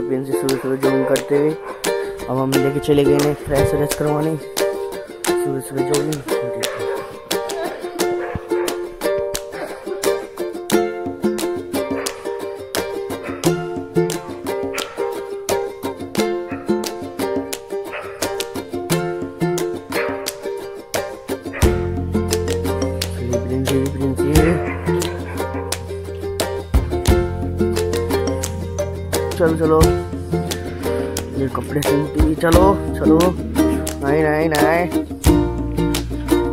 हमारे पेन से सुबह सुबह जॉगिंग करते हुए अब हम लेके चले गए ने फ्रेश व्रेश करवाने सुबह सुबह जॉगिंग चलो चलो। ये कपड़े सिलती चलो चलो। नहीं नहीं नहीं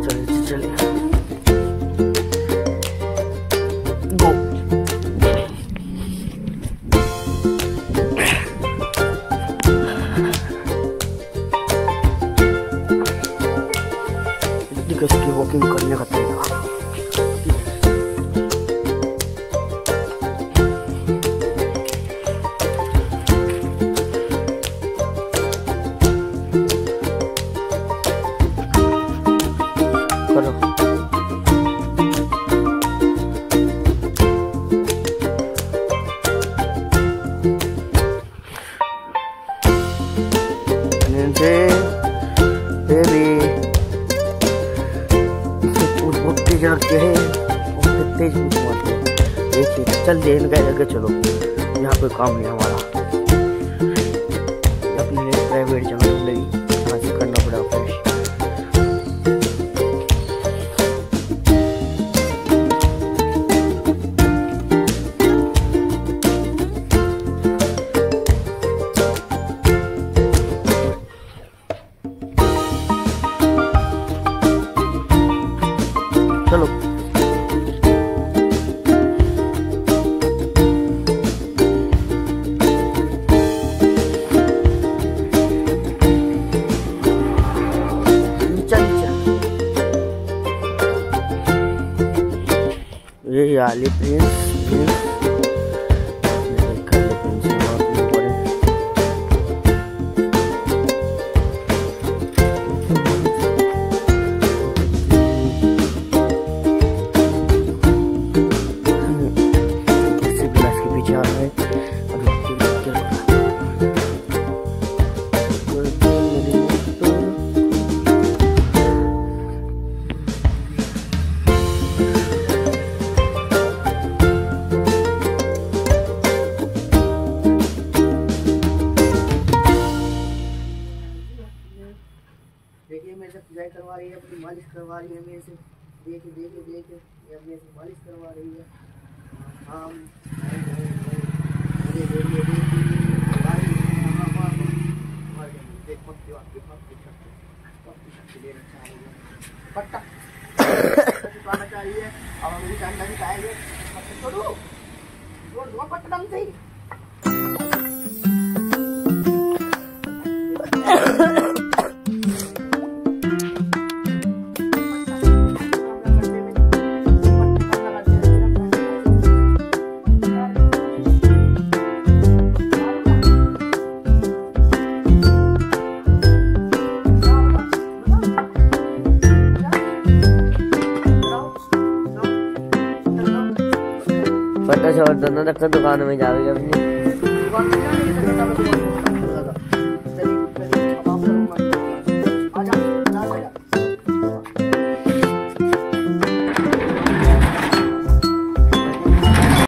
चले चले। वॉकिंग करने का तरीका। तेज देखिए चल दे इनका चलो। यहाँ कोई काम नहीं हमारा। अपनी प्राइवेट जगह लगी। ये आली प्रिंस प्रिंस मेरे से पूजाई करवा रही है अपनी मालिश करवा रही है मेरे से देखिए देखिए देखिए ये मेरे से मालिश करवा रही है हाँ पट्टा चाहिए अब हम भी जानना भी चाहेंगे छोड़ो पट्टा से ही छोड़ दो ना दुकान में जाओगे अपनी